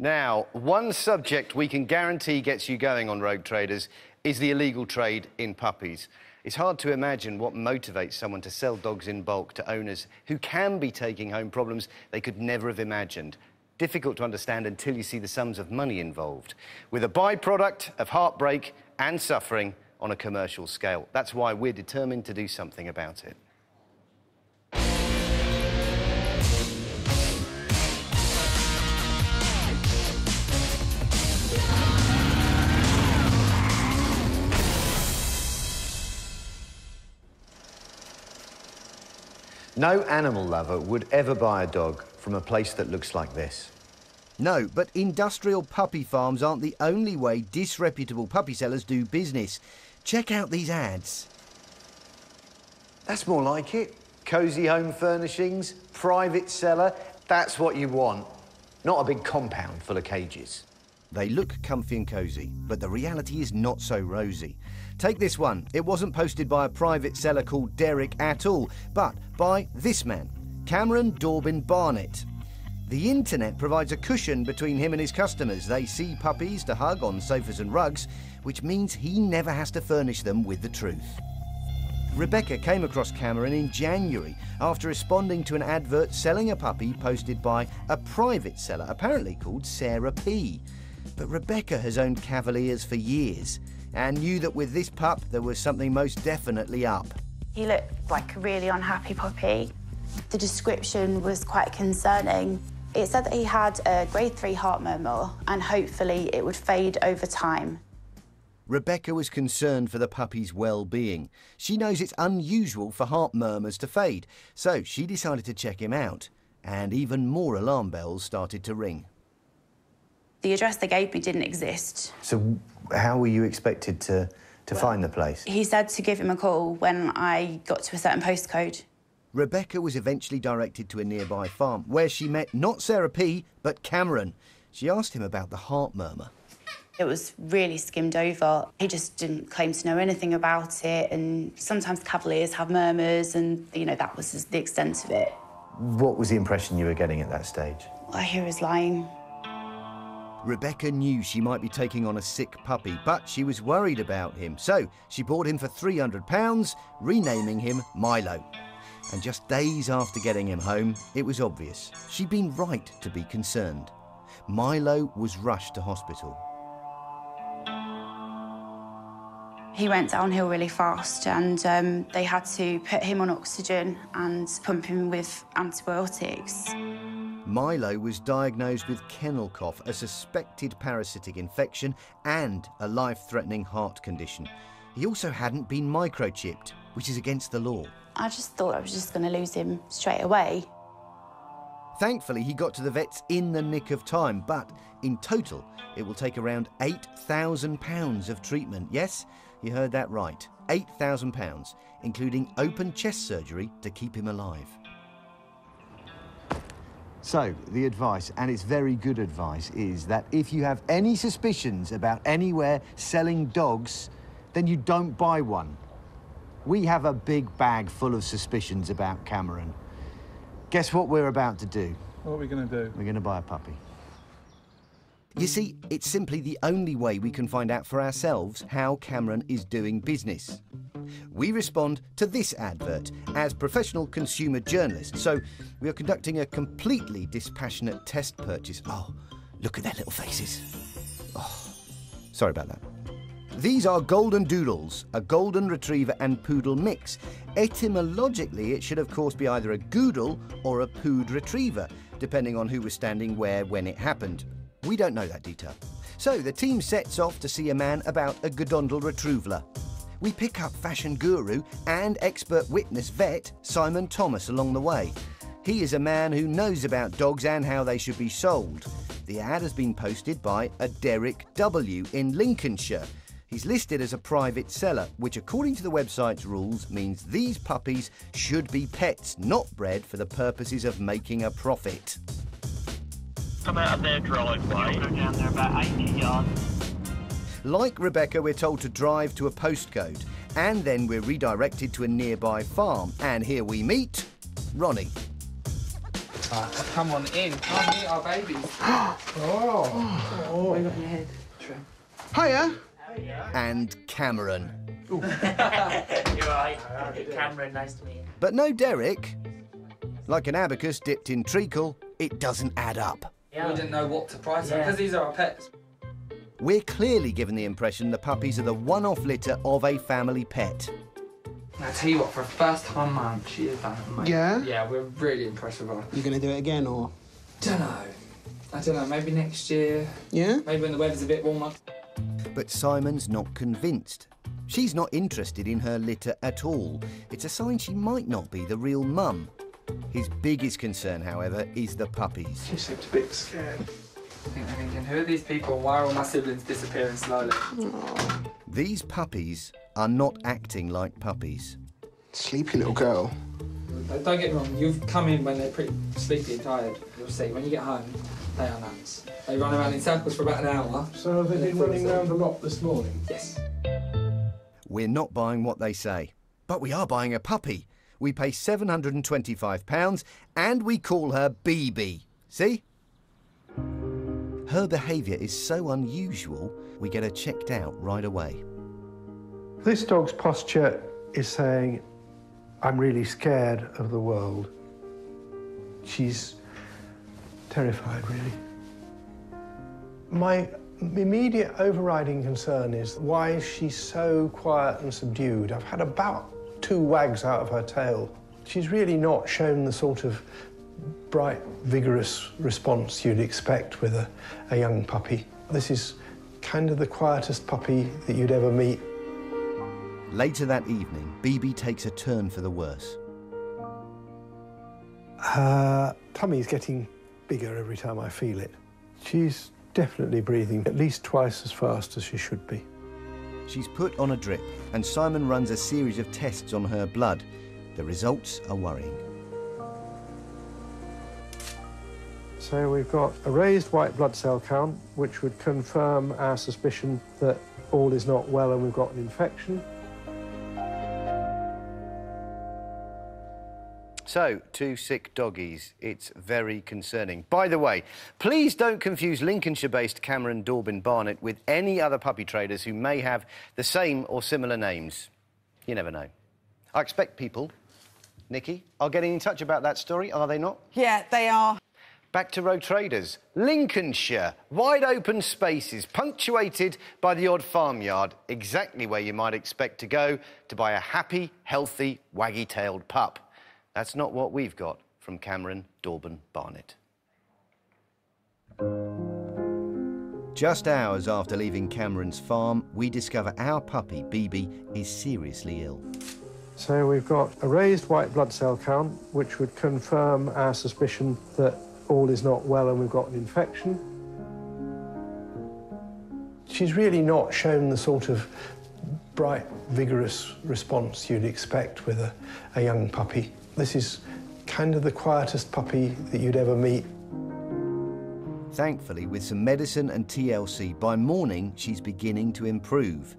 Now, one subject we can guarantee gets you going on Rogue Traders is the illegal trade in puppies. It's hard to imagine what motivates someone to sell dogs in bulk to owners who can be taking home problems they could never have imagined. Difficult to understand until you see the sums of money involved, with a byproduct of heartbreak and suffering on a commercial scale. That's why we're determined to do something about it. No animal lover would ever buy a dog from a place that looks like this. No, but industrial puppy farms aren't the only way disreputable puppy sellers do business. Check out these ads. That's more like it. Cosy home furnishings, private seller. That's what you want. Not a big compound full of cages. They look comfy and cosy, but the reality is not so rosy. Take this one. It wasn't posted by a private seller called Derek at all, but by this man, Cameron Dorbin Barnett. The internet provides a cushion between him and his customers. They see puppies to hug on sofas and rugs, which means he never has to furnish them with the truth. Rebecca came across Cameron in January after responding to an advert selling a puppy posted by a private seller, apparently called Sarah P. But Rebecca has owned Cavaliers for years and knew that with this pup there was something most definitely up. He looked like a really unhappy puppy. The description was quite concerning. It said that he had a grade 3 heart murmur and hopefully it would fade over time. Rebecca was concerned for the puppy's well-being. She knows it's unusual for heart murmurs to fade, so she decided to check him out. And even more alarm bells started to ring. The address they gave me didn't exist. So how were you expected to, to well, find the place? He said to give him a call when I got to a certain postcode. Rebecca was eventually directed to a nearby farm where she met not Sarah P, but Cameron. She asked him about the heart murmur. It was really skimmed over. He just didn't claim to know anything about it, and sometimes cavaliers have murmurs, and, you know, that was the extent of it. What was the impression you were getting at that stage? I hear he's lying. Rebecca knew she might be taking on a sick puppy, but she was worried about him, so she bought him for £300, renaming him Milo and just days after getting him home, it was obvious she'd been right to be concerned. Milo was rushed to hospital. He went downhill really fast and um, they had to put him on oxygen and pump him with antibiotics. Milo was diagnosed with kennel cough, a suspected parasitic infection and a life-threatening heart condition. He also hadn't been microchipped, which is against the law. I just thought I was just going to lose him straight away. Thankfully, he got to the vets in the nick of time, but in total, it will take around £8,000 of treatment. Yes, you heard that right. £8,000, including open chest surgery to keep him alive. So, the advice, and it's very good advice, is that if you have any suspicions about anywhere selling dogs, then you don't buy one. We have a big bag full of suspicions about Cameron. Guess what we're about to do? What are we going to do? We're going to buy a puppy. You see, it's simply the only way we can find out for ourselves how Cameron is doing business. We respond to this advert as professional consumer journalists, so we are conducting a completely dispassionate test purchase. Oh, look at their little faces. Oh, sorry about that. These are golden doodles, a golden retriever and poodle mix. Etymologically, it should of course be either a goodle or a pood retriever, depending on who was standing where when it happened. We don't know that detail. So the team sets off to see a man about a Godondel retriever. We pick up fashion guru and expert witness vet Simon Thomas along the way. He is a man who knows about dogs and how they should be sold. The ad has been posted by a Derek W. in Lincolnshire, He's listed as a private seller, which according to the website's rules means these puppies should be pets, not bred for the purposes of making a profit. Come out of their driveway. Go down there about 80 yards. Like Rebecca, we're told to drive to a postcode, and then we're redirected to a nearby farm. And here we meet Ronnie. Uh, Come on in. Come meet our babies. Oh. oh. Wave on your head. Hiya. And Cameron. You're right. Cameron, nice to meet you. But no Derek. Like an abacus dipped in treacle, it doesn't add up. We didn't know what to price them Yeah. because these are our pets. We're clearly given the impression the puppies are the one off litter of a family pet. I tell you what, for a first time mum, she is done amazing. Yeah? Yeah, we're really impressed with her. You gonna do it again or? Don't know. I don't know. Maybe next year. Yeah. Maybe when the weather's a bit warmer. But Simon's not convinced. She's not interested in her litter at all. It's a sign she might not be the real mum. His biggest concern, however, is the puppies. She seems a bit scared. I think they're thinking, who are these people? Why are all my siblings disappearing slowly? These puppies are not acting like puppies. Sleepy little girl. Don't get me wrong, you've come in when they're pretty sleepy and tired. You'll see, when you get home, they are nuts. They run around in circles for about an hour. So they've they been running around a lot this morning? Yes. We're not buying what they say, but we are buying a puppy. We pay £725 and we call her BB. See? Her behaviour is so unusual, we get her checked out right away. This dog's posture is saying, I'm really scared of the world. She's terrified, really. My immediate overriding concern is why is she so quiet and subdued? I've had about two wags out of her tail. She's really not shown the sort of bright, vigorous response you'd expect with a, a young puppy. This is kind of the quietest puppy that you'd ever meet. Later that evening, BB takes a turn for the worse. Her tummy's getting bigger every time I feel it. She's definitely breathing at least twice as fast as she should be. She's put on a drip, and Simon runs a series of tests on her blood. The results are worrying. So we've got a raised white blood cell count, which would confirm our suspicion that all is not well and we've got an infection. So, two sick doggies. It's very concerning. By the way, please don't confuse Lincolnshire based Cameron Dorbin Barnett with any other puppy traders who may have the same or similar names. You never know. I expect people, Nikki, are getting in touch about that story, are they not? Yeah, they are. Back to Rogue Traders. Lincolnshire, wide open spaces, punctuated by the odd farmyard, exactly where you might expect to go to buy a happy, healthy, waggy tailed pup. That's not what we've got from Cameron Dorbin Barnett. Just hours after leaving Cameron's farm, we discover our puppy, BB, is seriously ill. So we've got a raised white blood cell count, which would confirm our suspicion that all is not well and we've got an infection. She's really not shown the sort of bright, vigorous response you'd expect with a, a young puppy. This is kind of the quietest puppy that you'd ever meet. Thankfully, with some medicine and TLC, by morning she's beginning to improve.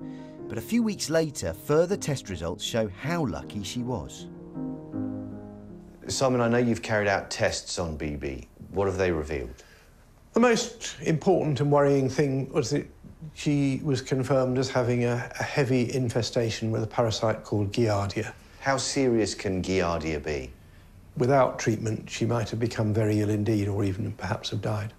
But a few weeks later, further test results show how lucky she was. Simon, I know you've carried out tests on BB. What have they revealed? The most important and worrying thing was that she was confirmed as having a, a heavy infestation with a parasite called Giardia. How serious can Giardia be? Without treatment, she might have become very ill indeed or even perhaps have died.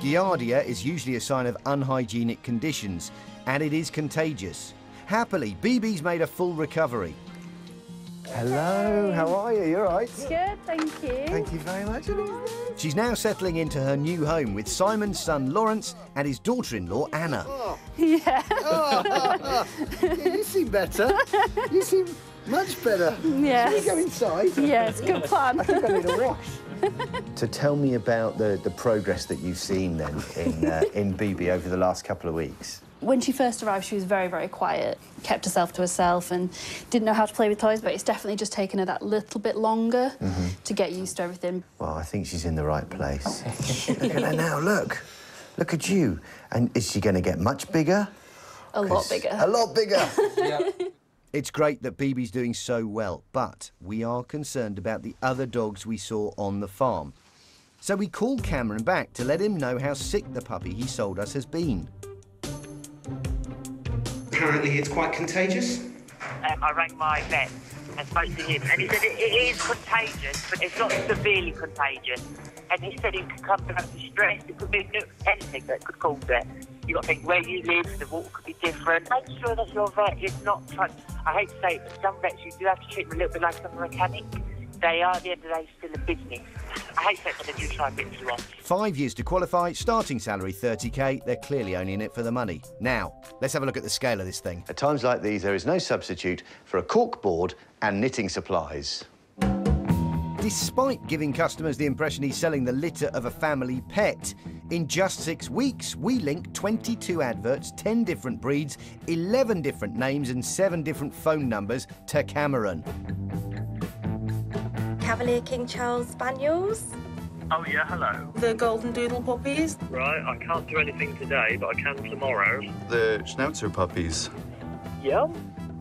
Giardia is usually a sign of unhygienic conditions, and it is contagious. Happily, BB's made a full recovery. Hello, how are you? You all right? Good, thank you. Thank you very much. She's now settling into her new home with Simon's son Lawrence and his daughter in law Anna. Yeah. you seem better. You seem much better. Yes. Can we go inside? Yes, good plan. I think I need a wash. to tell me about the, the progress that you've seen then in, uh, in BB over the last couple of weeks. When she first arrived, she was very, very quiet, kept herself to herself, and didn't know how to play with toys. But it's definitely just taken her that little bit longer mm-hmm. to get used to everything. Well, I think she's in the right place. look at her now, look. Look at you. And is she going to get much bigger? A lot bigger. A lot bigger. It's great that BB's doing so well, but we are concerned about the other dogs we saw on the farm. So we called Cameron back to let him know how sick the puppy he sold us has been. Apparently, it's quite contagious. Um, I rang my vet and spoke to him, and he said it, it is contagious, but it's not severely contagious. And he said it could come down to stress. It could be anything that could cause it. You've got to think where you live, the water could be different. Make sure that your vet is not trying. I hate to say it, but some vets you do have to treat them a little bit like a mechanic. They are at the end of the day still a business. I hate that when they do try and rip you off. Five years to qualify, starting salary 30k. They're clearly only in it for the money. Now, let's have a look at the scale of this thing. At times like these, there is no substitute for a cork board and knitting supplies. Despite giving customers the impression he's selling the litter of a family pet, in just six weeks, we linked 22 adverts, 10 different breeds, 11 different names, and 7 different phone numbers to Cameron. Cavalier King Charles Spaniels. Oh yeah, hello. The Golden Doodle puppies. Right, I can't do anything today, but I can tomorrow. The Schnauzer puppies. Yeah.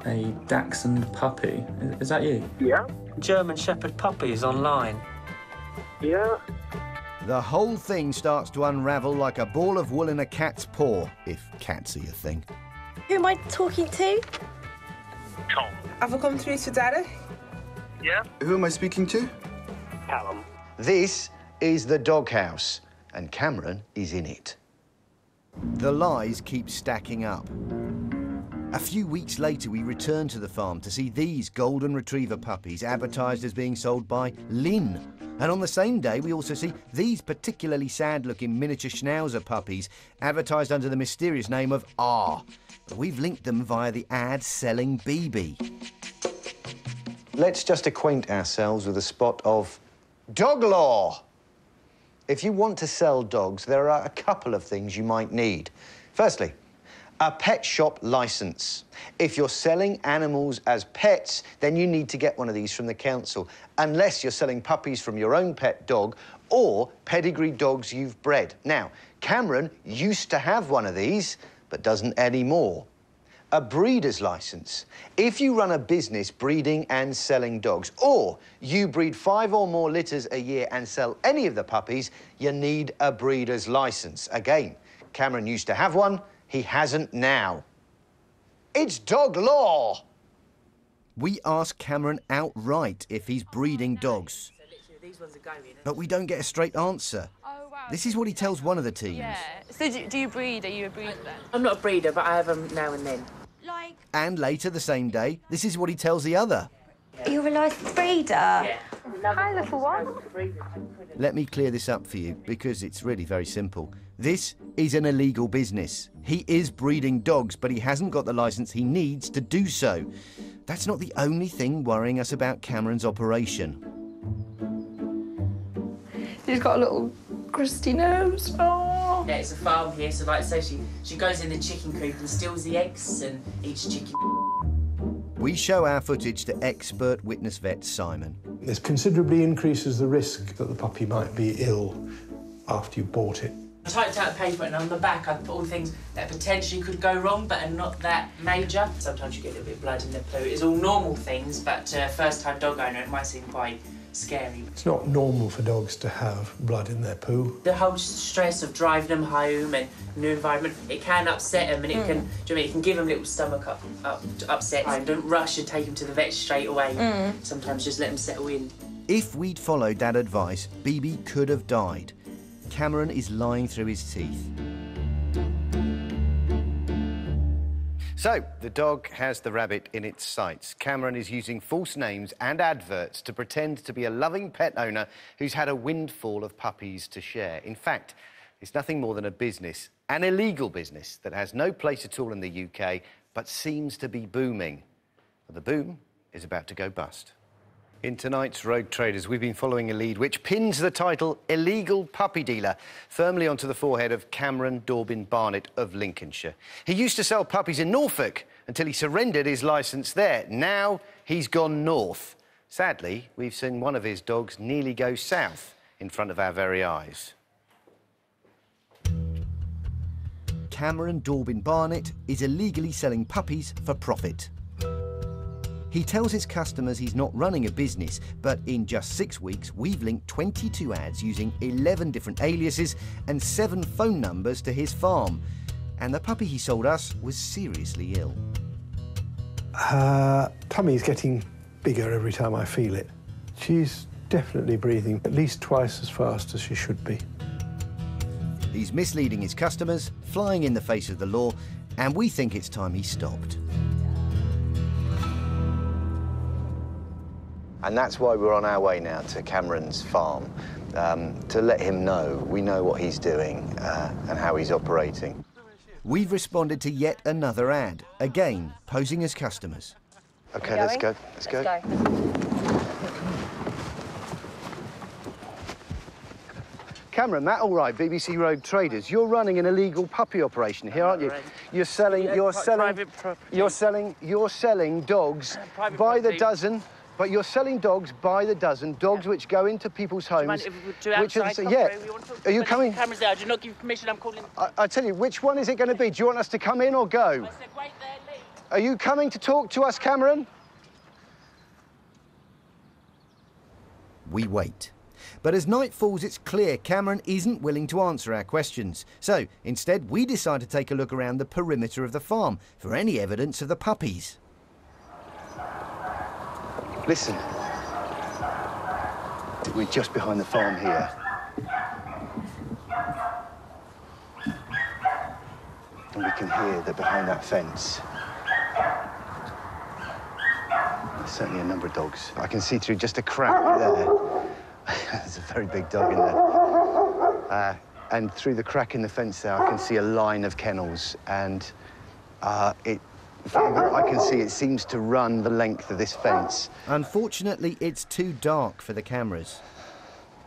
A Dachshund puppy. Is, is that you? Yeah. German Shepherd puppies online. Yeah. The whole thing starts to unravel like a ball of wool in a cat's paw, if cats are your thing. Who am I talking to? Tom. Have I come through to Daddy? Yeah. Who am I speaking to? Callum. This is the doghouse, and Cameron is in it. The lies keep stacking up. A few weeks later, we return to the farm to see these golden retriever puppies advertised as being sold by Lynn. And on the same day, we also see these particularly sad looking miniature Schnauzer puppies advertised under the mysterious name of R. We've linked them via the ad selling BB. Let's just acquaint ourselves with a spot of dog law. If you want to sell dogs, there are a couple of things you might need. Firstly, a pet shop license. If you're selling animals as pets, then you need to get one of these from the council, unless you're selling puppies from your own pet dog or pedigree dogs you've bred. Now, Cameron used to have one of these, but doesn't anymore. A breeder's license. If you run a business breeding and selling dogs, or you breed five or more litters a year and sell any of the puppies, you need a breeder's license. Again, Cameron used to have one, he hasn't now. It's dog law. We ask Cameron outright if he's breeding dogs. But we don't get a straight answer. Oh, this is what he tells one of the teams. Yeah. So do, do you breed? Are you a breeder? I'm not a breeder, but I have them now and then. Like. And later the same day, this is what he tells the other. You're a licensed breeder. Hi, little one. Let me clear this up for you because it's really very simple. This is an illegal business. He is breeding dogs, but he hasn't got the license he needs to do so. That's not the only thing worrying us about Cameron's operation. He's got a little crusty nose. Oh. Yeah, it's a farm here, so like, so she she goes in the chicken coop and steals the eggs and eats chicken. We show our footage to expert witness vet Simon. This considerably increases the risk that the puppy might be ill after you bought it. I typed out a paper and on the back I put all things that potentially could go wrong but are not that major. Sometimes you get a little bit of blood in the poo. It's all normal things, but to a first-time dog owner it might seem quite scary. It's not normal for dogs to have blood in their poo. The whole stress of driving them home and new environment, it can upset them and it can, do you know what I mean, it can give them a little stomach up, up upset. And don't rush and take them to the vet straight away. Mm. Sometimes just let them settle in. If we'd followed that advice, BB could have died. Cameron is lying through his teeth. So, the dog has the rabbit in its sights. Cameron is using false names and adverts to pretend to be a loving pet owner who's had a windfall of puppies to share. In fact, it's nothing more than a business, an illegal business that has no place at all in the UK but seems to be booming. But the boom is about to go bust. In tonight's Rogue Traders, we've been following a lead which pins the title Illegal Puppy Dealer firmly onto the forehead of Cameron Dorbin Barnett of Lincolnshire. He used to sell puppies in Norfolk until he surrendered his licence there. Now he's gone north. Sadly, we've seen one of his dogs nearly go south in front of our very eyes. Cameron Dorbin Barnett is illegally selling puppies for profit. He tells his customers he's not running a business, but in just six weeks, we've linked 22 ads using 11 different aliases and seven phone numbers to his farm. And the puppy he sold us was seriously ill. Her tummy's getting bigger every time I feel it. She's definitely breathing at least twice as fast as she should be. He's misleading his customers, flying in the face of the law, and we think it's time he stopped. And that's why we're on our way now to Cameron's farm, um, to let him know we know what he's doing uh, and how he's operating. We've responded to yet another ad, again posing as customers. OK, let's go. Let's, go. Cameron, that all right, BBC Rogue Traders. You're running an illegal puppy operation here, aren't you? You're selling, Yeah, you're pri- selling, private property. you're selling, you're selling dogs private by the dozen. But you're selling dogs by the dozen, dogs which go into people's Do you homes. mind if we do which outside? are, Come yeah. We want to Are you to the coming? Cameras there. I do not give permission. I'm calling. I, I tell you, which one is it going to be? Do you want us to come in or go? Are you coming to talk to us, Cameron? We wait. But as night falls, it's clear Cameron isn't willing to answer our questions. So instead, we decide to take a look around the perimeter of the farm for any evidence of the puppies. Listen. We're just behind the farm here. And we can hear that behind that fence. There's certainly a number of dogs. I can see through just a crack there. There's a very big dog in there. Uh, and through the crack in the fence there, I can see a line of kennels. And uh, it, what I can see, it seems to run the length of this fence. Unfortunately, it's too dark for the cameras.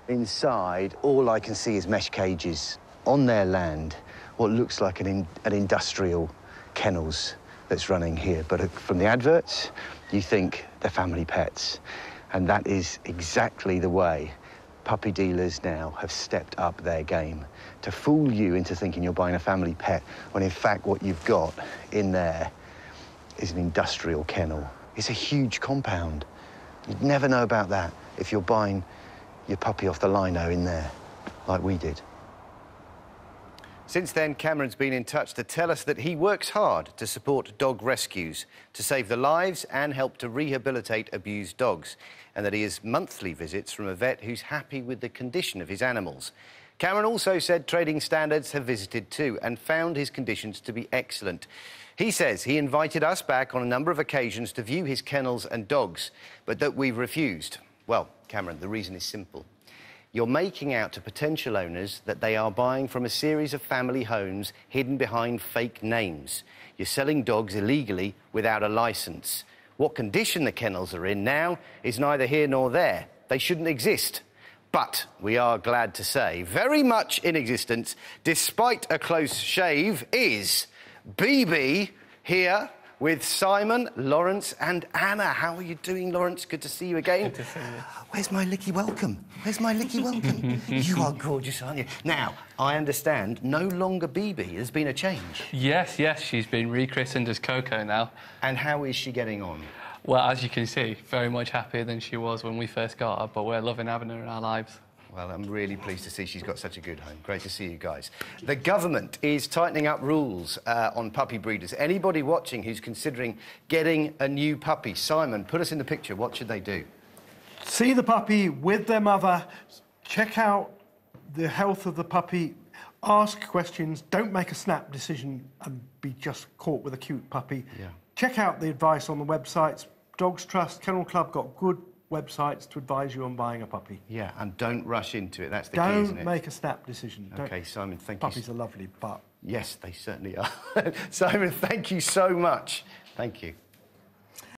Inside, all I can see is mesh cages on their land, what looks like an, in, an industrial kennels that's running here. But uh, from the adverts, you think they're family pets. And that is exactly the way puppy dealers now have stepped up their game to fool you into thinking you're buying a family pet, when in fact what you've got in there is an industrial kennel. It's a huge compound. You'd never know about that if you're buying your puppy off the lino in there, like we did. Since then, Cameron's been in touch to tell us that he works hard to support dog rescues, to save the lives and help to rehabilitate abused dogs, and that he has monthly visits from a vet who's happy with the condition of his animals. Cameron also said trading standards have visited too and found his conditions to be excellent. He says he invited us back on a number of occasions to view his kennels and dogs, but that we've refused. Well, Cameron, the reason is simple. You're making out to potential owners that they are buying from a series of family homes hidden behind fake names. You're selling dogs illegally without a license. What condition the kennels are in now is neither here nor there. They shouldn't exist. But we are glad to say, very much in existence, despite a close shave, is BB here with Simon, Lawrence, and Anna. How are you doing, Lawrence? Good to see you again. Good to see you. Where's my licky welcome? Where's my licky welcome? you are gorgeous, aren't you? Now, I understand no longer BB. There's been a change. Yes, yes, she's been rechristened as Coco now. And how is she getting on? Well, as you can see, very much happier than she was when we first got her, but we're loving having her in our lives. Well, I'm really pleased to see she's got such a good home. Great to see you guys. The government is tightening up rules uh, on puppy breeders. Anybody watching who's considering getting a new puppy, Simon, put us in the picture. What should they do? See the puppy with their mother, check out the health of the puppy, ask questions, don't make a snap decision and be just caught with a cute puppy. Yeah. Check out the advice on the websites. Dogs Trust, Kennel Club got good websites to advise you on buying a puppy. Yeah, and don't rush into it. That's the key, Don't isn't it? make a snap decision. Don't- Okay, Simon, thank you. Puppies are lovely, but Yes, they certainly are. Simon, thank you so much. Thank you.